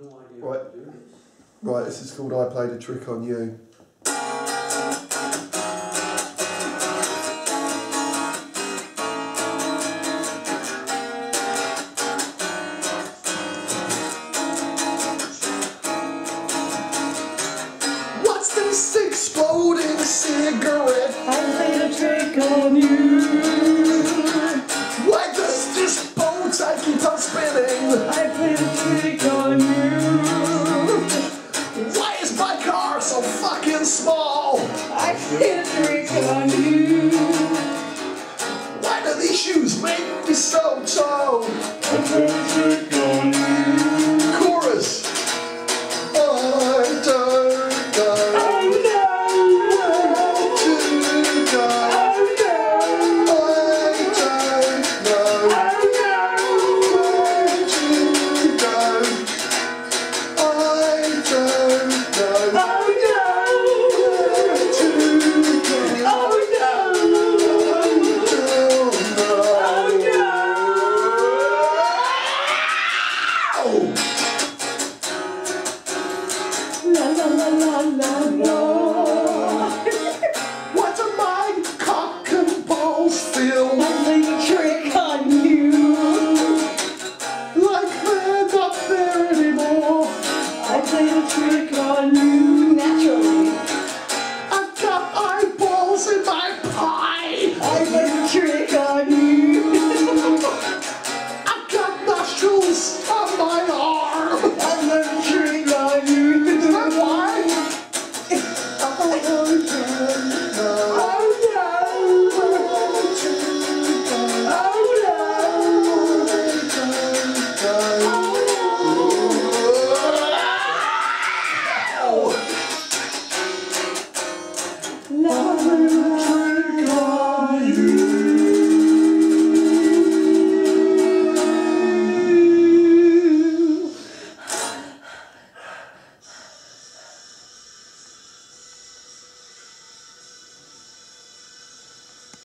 no idea Right. how to do this. Right, this is called I Played a Trick on You. What's this exploding cigarette? I played a trick on you. I played a trick on you. Why do these shoes make me so tall? la la la la. Love.